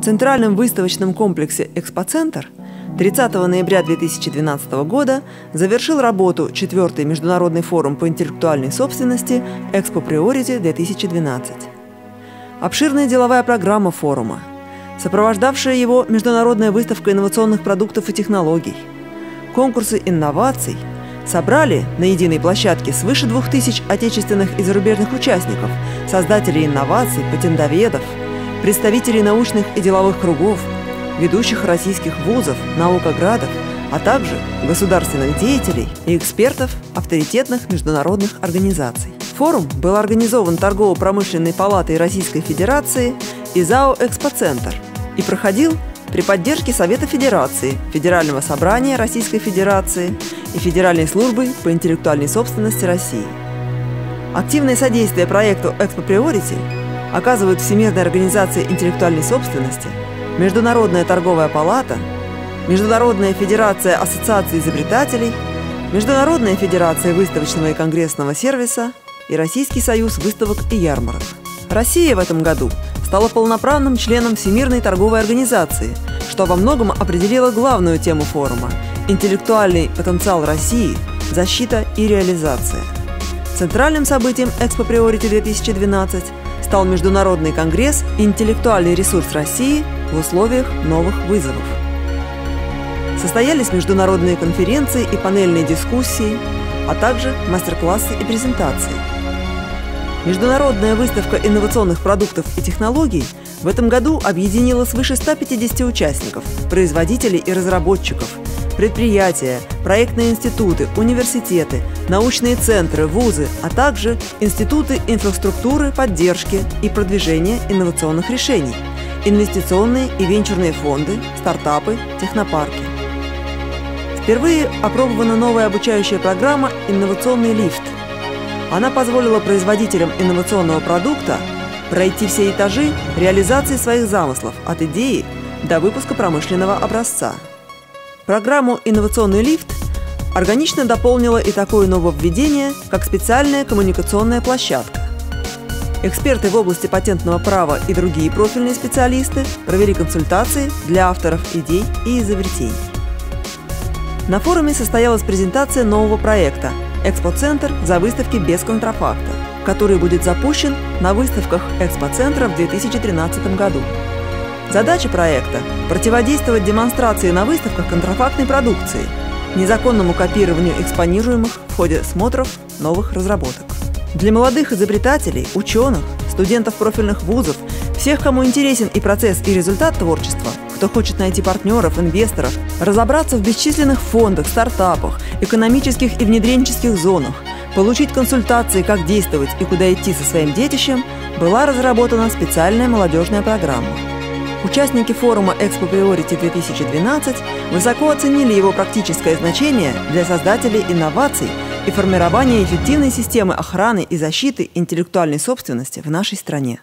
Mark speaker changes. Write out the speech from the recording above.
Speaker 1: В Центральном выставочном комплексе «Экспоцентр» 30 ноября 2012 года завершил работу 4 Международный форум по интеллектуальной собственности «Экспо Приорити 2012». Обширная деловая программа форума, сопровождавшая его международная выставка инновационных продуктов и технологий, конкурсы инноваций собрали на единой площадке свыше двух тысяч отечественных и зарубежных участников, создателей инноваций, патентоведов, представителей научных и деловых кругов – ведущих российских вузов, наукоградов, а также государственных деятелей и экспертов авторитетных международных организаций. Форум был организован Торгово-промышленной палатой Российской Федерации и ЗАО «Экспоцентр» и проходил при поддержке Совета Федерации, Федерального собрания Российской Федерации и Федеральной службы по интеллектуальной собственности России. Активное содействие проекту «Экспо Приорити» оказывают Всемирная организация интеллектуальной собственности – Международная торговая палата, Международная федерация ассоциаций изобретателей, Международная федерация выставочного и конгрессного сервиса и Российский союз выставок и ярмарок. Россия в этом году стала полноправным членом Всемирной торговой организации, что во многом определило главную тему форума – интеллектуальный потенциал России, защита и реализация. Центральным событием Экспо Приорити 2012 стал Международный конгресс «Интеллектуальный ресурс России» в условиях новых вызовов. Состоялись международные конференции и панельные дискуссии, а также мастер-классы и презентации. Международная выставка инновационных продуктов и технологий в этом году объединила свыше 150 участников, производителей и разработчиков, предприятия, проектные институты, университеты, научные центры, вузы, а также институты инфраструктуры, поддержки и продвижения инновационных решений – инвестиционные и венчурные фонды, стартапы, технопарки. Впервые опробована новая обучающая программа «Инновационный лифт». Она позволила производителям инновационного продукта пройти все этажи реализации своих замыслов от идеи до выпуска промышленного образца. Программу «Инновационный лифт» органично дополнило и такое нововведение, как специальная коммуникационная площадка Эксперты в области патентного права и другие профильные специалисты провели консультации для авторов идей и изобретений. На форуме состоялась презентация нового проекта «Экспоцентр за выставки без контрафакта», который будет запущен на выставках Экспоцентра в 2013 году. Задача проекта – противодействовать демонстрации на выставках контрафактной продукции, незаконному копированию экспонируемых в ходе смотров новых разработок. Для молодых изобретателей, ученых, студентов профильных вузов, всех, кому интересен и процесс, и результат творчества, кто хочет найти партнеров, инвесторов, разобраться в бесчисленных фондах, стартапах, экономических и внедренческих зонах, получить консультации, как действовать и куда идти со своим детищем, была разработана специальная молодежная программа. Участники форума Expo Priority 2012 высоко оценили его практическое значение для создателей инноваций и формирования эффективной системы охраны и защиты интеллектуальной собственности в нашей стране.